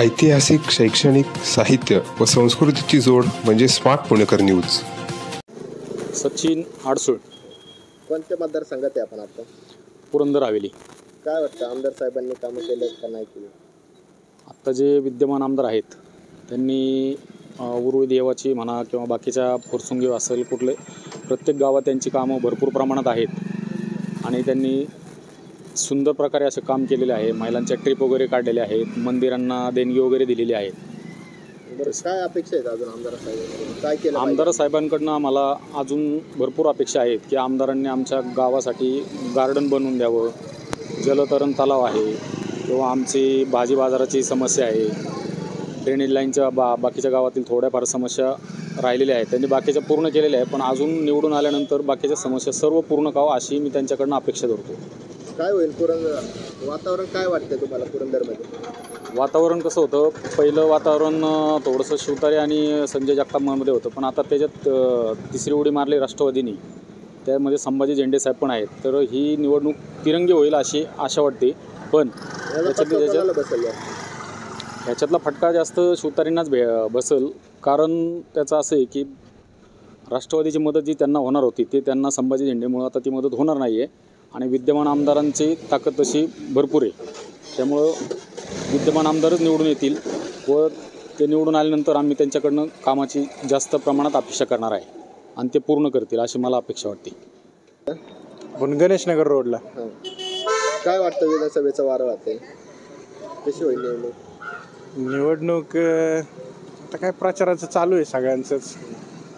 ऐतिहासिक शैक्षणिक साहित्य व संस्कृतीची जोड म्हणजे स्मार्ट पुणेकर न्यूज. सचिन आडसूळ कोणत्या मतदारसंघात आहे आपण आता? पुरंदर हवेली. काय वाटतं आमदार साहेबांनी कामं केले का नाही केली? आत्ता जे विद्यमान आमदार आहेत त्यांनी उरुळी देवाची म्हणा किंवा बाकीच्या फुरसुंगी असेल कुठले प्रत्येक गावात त्यांची कामं भरपूर प्रमाणात आहेत. आणि त्यांनी सुंदर प्रकारे असं काम केलेले आहे. महिलांच्या ट्रिप वगैरे काढलेल्या आहेत. मंदिरांना देणगी वगैरे दिलेली आहेत बरं काय अपेक्षा आहेत अजून आमदार साहेबांकडून? काय केलं आमदार साहेबांकडनं आम्हाला अजून भरपूर अपेक्षा आहेत की आमदारांनी आमच्या गावासाठी गार्डन बनवून द्यावं. जलतरण तलाव आहे किंवा आमची भाजी बाजाराची समस्या आहे. ड्रेनेज लाईनच्या बा बाकीच्या गावातील थोड्याफार समस्या राहिलेल्या आहेत. त्यांनी बाकीच्या पूर्ण केलेल्या आहे पण अजून निवडून आल्यानंतर बाकीच्या समस्या सर्व पूर्ण करावं अशी मी त्यांच्याकडनं अपेक्षा धरतो. काय होईल? पुरंदर वातावरण काय वाटतंय तुम्हाला पुरंदरमध्ये? वातावरण कसं होतं? पहिलं वातावरण अं, थोडंसं शिवतारे आणि संजय जगतापमध्ये होतं. पण आता त्याच्यात अं, तिसरी उडी मारली राष्ट्रवादीनी. त्यामध्ये संभाजी झेंडे साहेब पण आहेत. तर ही निवडणूक तिरंगी होईल अशी आशा वाटते. पण फटका कोणाला बसेल? ह्याच्यातला फटका जास्त शिवतारेंनाच भे बसल. कारण त्याचं असं आहे की राष्ट्रवादीची मदत जी त्यांना होणार होती ते त्यांना संभाजी झेंडेमुळं आता ती मदत होणार नाही आहे आणि विद्यमान आमदारांची ताकद तशी भरपूर आहे. त्यामुळं विद्यमान आमदारच निवडून येतील व ते निवडून आल्यानंतर आम्ही त्यांच्याकडनं कामाची जास्त प्रमाणात अपेक्षा करणार आहे आणि ते पूर्ण करतील अशी मला अपेक्षा वाटते. पण गणेशनगर रोडला. हां. काय वाटतं विधानसभेचं वारं वाटतंय कशी होईल निवडणूक? निवडणूक आता काय प्रचाराचं चालू आहे सगळ्यांचंच.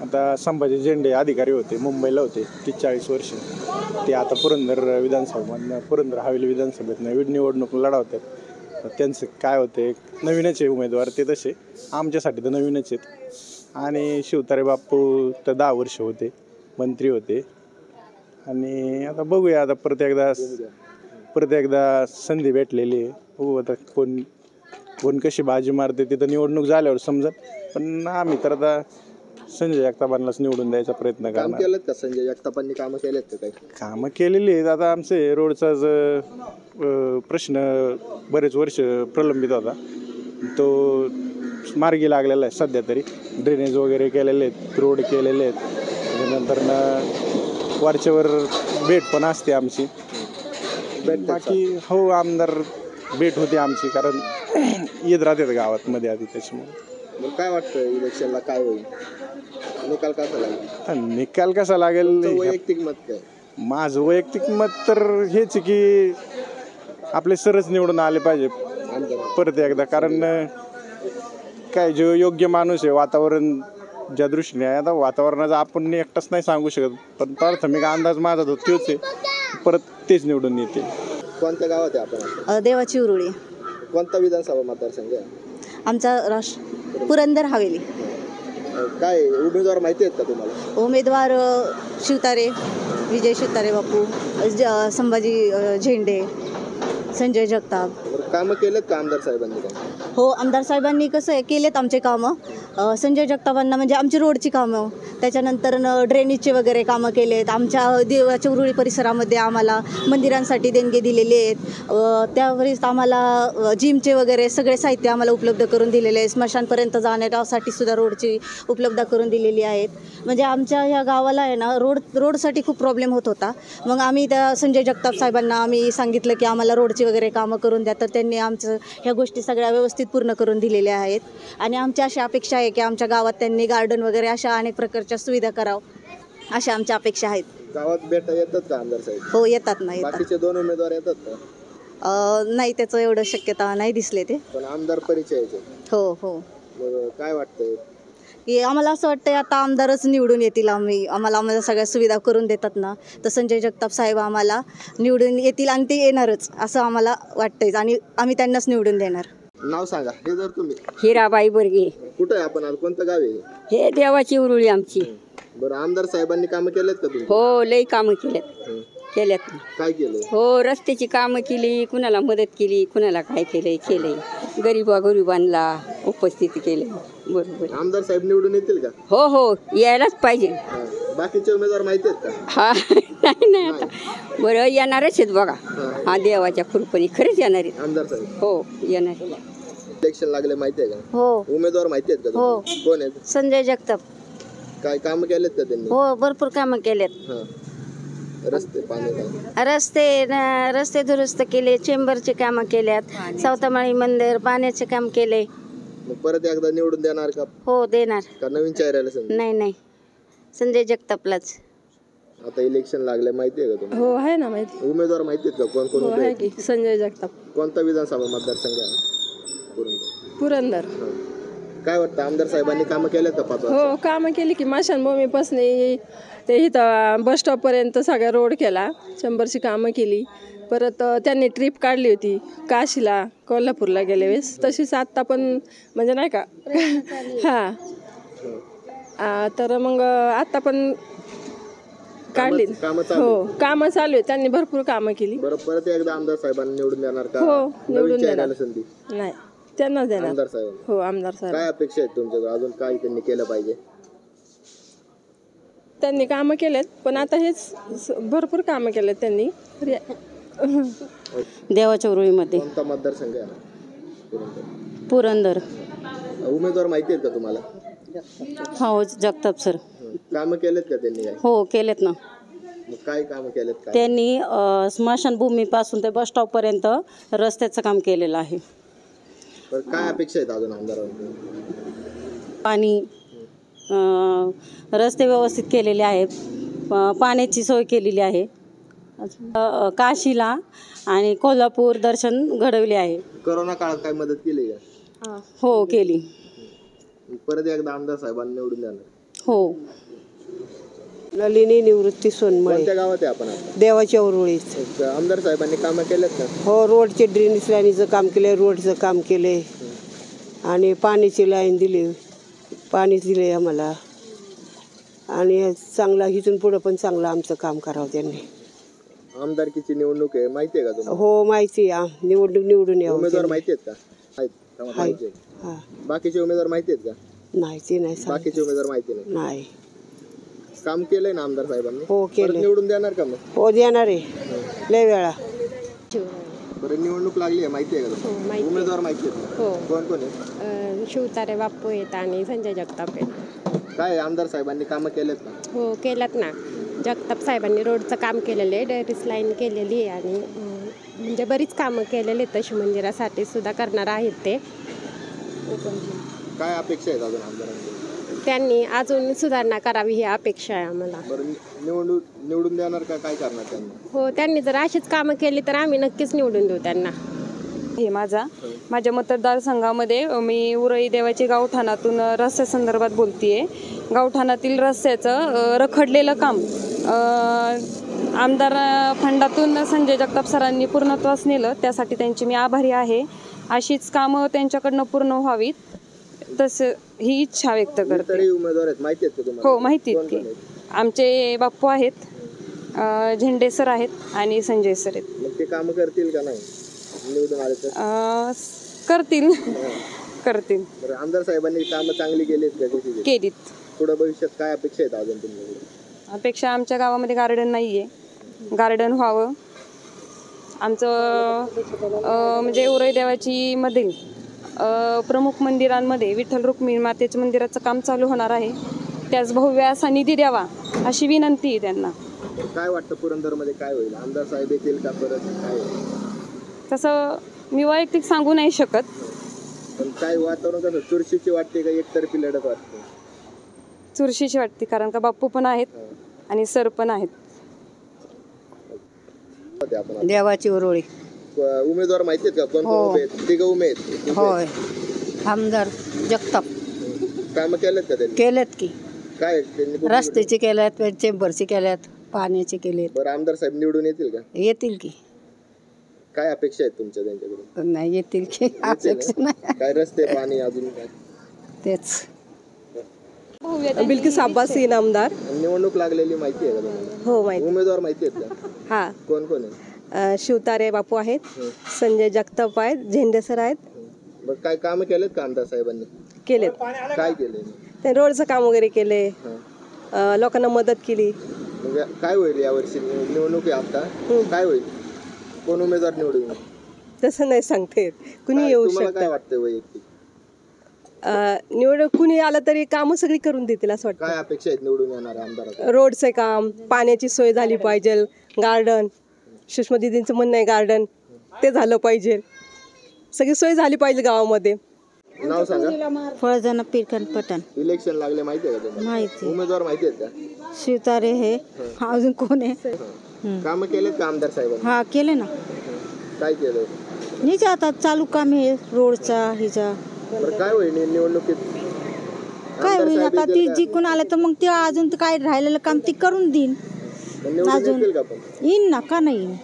आता संभाजी झेंडे अधिकारी होते मुंबईला होते ती चाळीस वर्ष. ते आता पुरंदर विधानसभा पुरंदर हवेली विधानसभेत नवीन निवडणूक लढवतात. त्यांचं काय होते नवीनच आहे उमेदवार ते तसे. आमच्यासाठी तर नवीनच आहेत. आणि शिवतारे बापू तर दहा वर्ष होते मंत्री होते. आणि आता बघूया आता परत एकदा परत एकदा संधी भेटलेली आहे. हो आता कोण कोण कशी बाजी मारते तिथं निवडणूक झाल्यावर समजत. पण आम्ही तर आता संजय जगतापांनाच निवडून द्यायचा प्रयत्न काम करणार. केलं का? संजय जगतापांनी कामं केलेत का काही? कामं केलेली आहेत. आता आमचे रोडचा ज अं, प्रश्न बरेच वर्ष प्रलंबित होता. तो मार्गी लागलेला आहे सध्या तरी. ड्रेनेज वगैरे केलेले आहेत रोड केलेले आहेत. त्याच्यानंतर न वरच्यावर भेट पण असते आमची. बाकी हो आमदार भेट होती आमची कारण येत राहतात गावात मध्ये आधी त्याच्यामुळे. मग काय वाटतं इलेक्शनला काय होईल? निकाल कसा लागेल? आता निकाल कसा लागेल तुमचं वैयक्तिक मत काय? माझं वैयक्तिक मत तर हेच आहे की आपले सरच निवडून आले पाहिजे आमदार. परत एकदा कारण अं, काय जो योग्य माणूस आहे वातावरण ज्या दृष्टीने आहे आता वातावरणाचा आपण एकटाच नाही सांगू शकत पण प्राथमिक अंदाज माझा तो तोच आहे परत तेच निवडून येते. कोणत्या गावात आहे आपण? देवाची उरुळी. कोणता विधानसभा मतदारसंघ आहे? आमचा राष्ट्र पुरंदर हवेली. काय उमेदवार माहिती आहेत का तुम्हाला? उमेदवार अ, शिवतारे विजय शिवतारे बापू ज- संभाजी झेंडे संजय जगताप. बरं कामं केलेत का आमदार साहेबांनी काय हो आमदार साहेबांनी कसं आहे केलेत आमचे कामं. अ, संजय जगतापांना म्हणजे आमची रोडची कामं. त्याच्यानंतर ड्रेनेजचे वगैरे कामं केले आहेत आमच्या देवाच्या उरुळी परिसरामध्ये आम्हाला मंदिरांसाठी देणगी दिलेली आहेत. अ, आम्हाला जिमचे वगैरे सगळे साहित्य आम्हाला उपलब्ध करून दिलेले आहे स्मशानपर्यंत जाण्यासाठी सुद्धा रोडची उपलब्ध करून दिलेली आहेत. म्हणजे आमच्या ह्या गावाला आहे ना रोड रोडसाठी खूप प्रॉब्लेम होत होता. मग आम्ही त्या संजय जगताप साहेबांना आम्ही सांगितलं की आम्हाला रोडची वगैरे कामं करून द्या. तर त्यांनी आमचं ह्या गोष्टी सगळ्या व्यवस्थित पूर्ण करून दिलेल्या आहेत. आणि आमच्या अशा अपेक्षा आहे की आमच्या गावात त्यांनी गार्डन वगैरे अशा अनेक प्रकारच्या सुविधा करावं अशा आमच्या अपेक्षा आहेत. गावात भेटा येतात का आमदार साहेब? हो येतात ना येतात. बाकीचे दोन उमेदवार येतात का? अं, नाही त्याचं एवढं शक्यता नाही दिसले ते. पण आमदार परिचयाचे हो हो. मग काय वाटतंय? की आम्हाला असं वाटतं आता आमदारच निवडून येतील आम्ही. आम्हाला आम्हाला सगळ्या सुविधा करून देतात ना. तर संजय जगताप साहेब आम्हाला निवडून येतील आणि ते येणारच असं आम्हाला वाटतंय. आणि आम्ही त्यांनाच निवडून देणार. नाव सांगा. हे जर तुम्ही. हिराबाई बोरगे. कुठं आहे आपण? आज कोणतं गाव आहे हे? देवाची उरुळी आमची. बरं आमदार साहेबांनी कामं केलेत का तुम्ही? हो लई कामं केलेत. हं. केल्यात काय केलं हो रस्त्याची कामं केली कुणाला मदत केली कुणाला काय केलंय केलंय. गरिबा गरिबांना उपस्थित केले बरोबर आमदार साहेब निवडून येतील का? हो हो. यायलाच पाहिजे. हा. बाकीचे उमेदवार माहिती आहेत का? हा. नाही नाही आता. बरं येणारच आहेत बघा. हा. देवाच्या कृपेने. खरंच येणार आहेत. आमदार साहेब. हो येणार आहेत. इलेक्शन लागले माहिती आहे का? हो. उमेदवार माहिती आहेत का हो. तुम्हाला? कोण आहेत? संजय जगताप. काय काम केलेत का त्यांनी? हो भरपूर कामं केलेत. हा. रस्ते पाणी रस्ते न- रस्ते दुरुस्त केले चेंबरचे कामं केल्यात. सावतामाळी मंदिर पाण्याचे काम केले. मग परत एकदा निवडून देणार का? हो देणार. का नवीन चेहऱ्याला संधी? नाही नाही. संजय जगतापलाच. आता इलेक्शन लागले माहिती आहे का तुम्हाला? हो आहे ना माहिती. उमेदवार माहिती आहेत का? कोण कोण हो उभे आहे आहेत? की संजय जगताप. कोणता विधानसभा मतदारसंघ आहे? पुरंदर. पुरंदर. हा. काय वाटतं? आमदार साहेबांनी कामं केलेत का पाच वर्ष हो कामं केली की माशांभूमीपासून ते इथं बस स्टॉपपर्यंत सगळा रोड केला. शंभरची कामं केली. परत अ, त्यांनी ट्रिप काढली होती. काशीला कोल्हापूरला गेल्या वेळेस. तशीच आत्ता पण म्हणजे नाही का? हां. आ, तर मग आत्ता पण काढली. कामं- कामं चालू हो कामं चालू आहे त्यांनी भरपूर कामं केली. बरं परत एकदा आमदार साहेबांनी निवडून देणार का? हो, नवीन निवडून चेहऱ्याला संधी. नाही. त्यांनाच देणार. आमदार साहेबांनी हो आमदार साहेब. काय अपेक्षा आहेत तुमच्याकडे अजून काय त्यांनी केलं पाहिजे? त्यांनी कामं केलेत पण आता हेच स- भरपूर कामं केलेत त्यांनी. रे- देवाच्या उरुळीमध्ये. कोणता मतदारसंघ आहे? पुरंदर. पुरंदर. उमेदवार माहिती आहेत का तुम्हाला? हो जगताप सर. कामं केलेत का त्यांनी काय हो केलेत ना. मग काय कामं केलेत काय? त्यांनी अ, स्मशानभूमीपासून ते बस स्टॉपपर्यंत रस्त्याचं काम केलेलं आहे. बरं काय अपेक्षा आहेत अजून आमदारांकडून पाणी अ, रस्ते व्यवस्थित केलेले आहेत. प- पाण्याची सोय केलेली आहे. अजून, अ, काशीला आणि कोल्हापूर दर्शन घडवले आहे. करोना काळात काय मदत केली का? हो केली. परत एकदा आमदार साहेबांनी निवडून देणार. हो. नलिनी निवृत्ती सोनमळे. कोणत्या गावात आहे आपण आता? देवाच्या उरुळीत आमदार साहेबांनी कामं केलेत का? हो रोडचे ड्रेनेज लाईनीचं काम केले रोडचं काम केले आणि पाण्याची लाईन दिली. पाणी दिले आम्हाला. आणि चांगला इथून पुढं पण चांगलं आमचं काम करावं त्यांनी. आमदारकीची निवडणूक आहे माहिती आहे का तुम्हाला? हो माहिती आहे. निवडणूक निवडून यावं उमेदवार. माहिती आहेत का? आहेत? हा. बाकीचे उमेदवार माहिती आहेत का? माहिती नाही सांग बाकीचे उमेदवार माहिती नाही. नाही. काम केलंय ना आमदार साहेबांनी? हो परत केले निवडून देणार का मग? हो देणार. आहे लय वेळा. बरं निवडणूक लागली आहे माहिती आहे का? उमेदवार माहिती आहेत. का? कोण कोण आहे? शिवतारे बाप्पू आहेत आणि संजय जगताप आहेत. काय आहे, आमदार साहेबांनी कामं केलेत का? हो केल्यात ना. जगताप साहेबांनी रोडचं काम केलेलं आहे डेअरीस लाईन केलेली आहे आणि अं, म्हणजे बरीच कामं केलेली आहेत तशी मंदिरासाठी सुद्धा करणार आहेत ते. काय अपेक्षा आहेत अजून आमदारांकडून त्यांनी अजून सुधारणा करावी ही अपेक्षा आहे आम्हाला. बरं निवडून निवडून देणार का काय करणार त्यांनी? हो त्यांनी जर अशीच कामं केली तर आम्ही नक्कीच निवडून देऊ त्यांना. हे माझा माझ्या मतदारसंघामध्ये मी उरई देवाची गावठाणातून रस्त्यासंदर्भात बोलतीये. गावठाणातील रस्त्याचं अ, रखडलेलं काम अ, आमदार फंडातून संजय जगताप सरांनी पूर्णत्वास नेलं. त्यासाठी त्यांची मी आभारी आहे. अशीच कामं त्यांच्याकडनं पूर्ण व्हावीत. तसं ही इच्छा व्यक्त करते. तरी उमेदवार आहेत माहिती आहेत का तुम्हाला? हो माहिती आहेत की. आहेत? आमचे बाप्पू आहेत अ, झेंडे सर आहेत आणि संजय सर आहेत. मग ते कामं करतील का नाही? निवडून आले तर? अ, करतील. करतील. बरं आमदार साहेबांनी कामं चांगली केलीत का? कशी केलीत? पुढे भविष्यात काय अपेक्षा आहेत अजून तुमच्याकडे अपेक्षा आमच्या गावामध्ये गार्डन नाही आहे गार्डन व्हावं. आमचं अ, म्हणजे उरई देवाची मधील प्रमुख मंदिरांमध्ये विठ्ठल रुक्मिणी मातेच्या मंदिराचं काम चालू होणार आहे. त्याच भव्य असा निधी द्यावा अशी विनंती आहे त्यांना. काय वाटतं पुरंदरमध्ये काय होईल? आमदार साहेब येतील का परत? काय? तसं मी वैयक्तिक सांगू नाही शकत. पण काय वातावरण कसं? चुरशीची वाटते का एकतर्फी लढत वाटते? चुरशीची वाटते कारण का बाप्पू पण आहेत आणि सर पण आहेत. आपण. देवाची उरुळी उमेदवार माहिती आहेत का? कोण कोण उभे आहेत? तिघ उमे आहेत. होय. आमदार जगताप. कामं केलेत का त्यांनी? केलेत की. काय त्यांनी कुठली- रस्त्याचे केल्यात चेंबरचे केल्यात पाण्याचे केलेत. बरं आमदार साहेब निवडून येतील का? येतील की. काय अपेक्षा आहेत तुमच्या त्यांच्याकडून? नाही येतील की. अपेक्षा नाही. काय रस्ते पाणी अजून काय? तेच. बिलकिस अब्बास इनामदार आणि निवडणूक लागलेली माहिती आहे का तुम्हाला? हो माहिती. उमेदवार माहिती आहेत का? हा. कोण कोण आहे? अ, शिवतारे बापू आहेत संजय जगताप आहेत झेंडे सर आहेत. बरं काय कामं केलेत का आमदार साहेबांनी? केलेत. काय केले? ते रोडचं काम वगैरे केले. अ, लोकांना मदत केली. म्हणजे काय होईल यावर्षी निव- निवडणूक आहे आता? काय होईल? कोण उमेदवार निवडून येईल? तसं नाही सांगता येत. कुणी काय- येऊ तुम्हाला काय शकतं? वाटतं वैयक्तिक? अं, निवड कुणी आलं तरी कामं सगळी करून देतील असं वाटतं. काय अपेक्षा आहेत निवडून येणाऱ्या आमदाराकडे रोडचं काम पाण्याची सोय झाली पाहिजे गार्डन. सुषमा दिदींचं म्हणणं आहे गार्डन ते झालं पाहिजे. सगळी सोय झाली पाहिजे गावामध्ये. नाव सांगा. फळजण पिरकन पटण इलेक्शन लागले माहिती आहे का तुम्हाला? माहिती. उमेदवार माहिती आहेत का? शिवतारे हे. अजून कोण आहे? कामं केलेत का आमदार साहेबांनी? हा केले ना. काय केलं? हेच आता चालू काम आहे रोडचा हिचा बरं काय होईल नि- निवडणुकीत? काय आमदार होईल साहेब आता? ती येतील का? जिंकून आलं तर मग ते अजून तर काय राहिलेलं काम ती करून देईन. अजून येईन ना का नाही येईन?